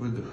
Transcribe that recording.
Выдох.